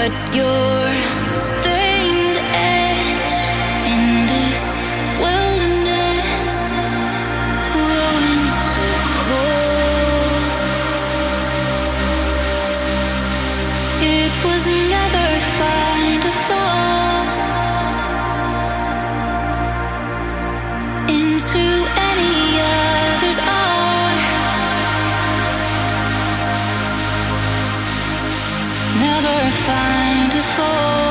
but your stained edge in this Never a fall